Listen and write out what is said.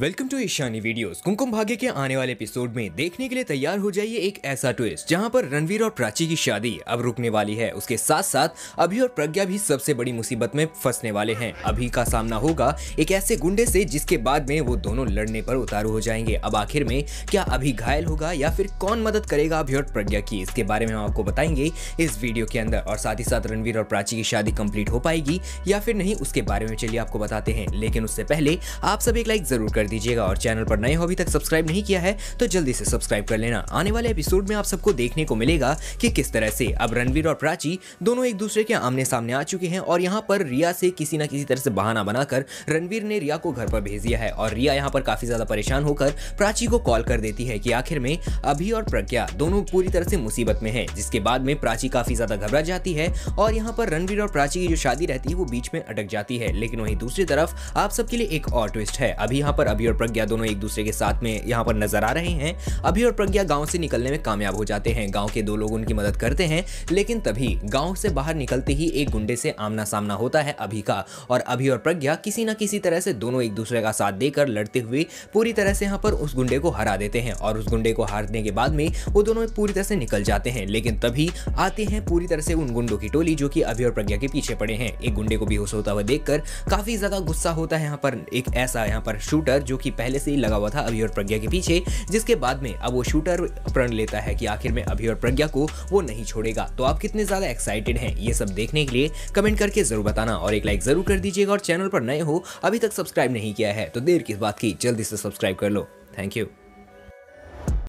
Welcome to Ishani videos Kumkum Bhagya के आने वाले एपिसोड में देखने के लिए तैयार हो जाइए एक ऐसा ट्विस्ट जहाँ पर रणवीर और प्राची की शादी अब रुकने वाली है उसके साथ साथ अभी और प्रज्ञा भी सबसे बड़ी मुसीबत में फंसने वाले हैं अभी का सामना होगा एक ऐसे गुंडे से जिसके बाद में वो दोनों लड़ने पर उतारू हो जाएँगे अब आखिर में क्या अभी घायल होगा या फिर कौन मदद करेगा अभी और प्रज्ञा की इसके बारे में हम आपको बताएँगे इस वीडियो के अंदर और साथ ही साथ रणवीर और प्राची की शादी कंप्लीट हो पाएगी या फिर नहीं उसके बारे में चलिए आपको बताते हैं लेकिन उससे पहले आप सब एक लाइक ज़रूर कर दीजिएगा और चैनल पर नए हो, अभी तक सब्सक्राइब नहीं किया है तो जल्दी से सब्सक्राइब कर लेना। आने वाले एपिसोड में आप सबको देखने को मिलेगा कि किस तरह से अब रणवीर और प्राची दोनों एक दूसरे के आमने सामने आ चुके हैं और यहाँ पर रिया से किसी न किसी तरह से बहाना बनाकर रणवीर ने रिया को घर पर भेज दिया है और रिया यहाँ पर काफ़ी ज़्यादा परेशान होकर प्राची को कॉल कर देती है कि आखिर में अभी और प्रज्ञा दोनों पूरी तरह से मुसीबत में है, जिसके बाद में प्राची काफ़ी ज़्यादा घबरा जाती है और यहाँ पर रणवीर और प्राची की जो शादी रहती है, वो बीच में अटक जाती है। लेकिन वहीं दूसरी तरफ़ आप सबके लिए एक और ट्विस्ट है। अभी यहाँ पर अभी और प्रज्ञा दोनों एक दूसरे के साथ में यहाँ पर नज़र आ रहे हैं। अभी और प्रज्ञा गाँव से निकलने में कामयाब हो जाते हैं। गाँव के दो लोग उनकी मदद करते हैं, लेकिन तभी गाँव से बाहर निकलते ही एक गुंडे से आमना सामना होता है अभी का। और अभी और प्रज्ञा किसी न किसी तरह से दोनों एक दूसरे का साथ देकर लड़ते हुए पूरी तरह से यहाँ पर उस गुंडे को हरा देते हैं और उस गुंडे को हारने के बाद में वो दोनों पूरी तरह से निकल जाते हैं। लेकिन तभी आते हैं पूरी तरह से उन गुंडों की टोली जो कि अभी और प्रज्ञा के पीछे पड़े हैं। एक गुंडे को बेहोश होता हुआ देखकर काफ़ी ज़्यादा गुस्सा होता है यहाँ पर। एक ऐसा यहाँ पर शूटर जो कि पहले से ही लगा हुआ था अभी और प्रज्ञा के पीछे, जिसके बाद में अब वो शूटर प्रण लेता है कि आखिर में अभी और प्रज्ञा को वो नहीं छोड़ेगा। तो आप कितने ज़्यादा एक्साइटेड हैं ये सब देखने के लिए कमेंट करके ज़रूर बताना और एक लाइक ज़रूर कर दीजिएगा और चैनल पर नए हो, अभी तक सब्सक्राइब नहीं किया है तो देर किस बात की, जल्दी से सब्सक्राइब कर लो। Thank you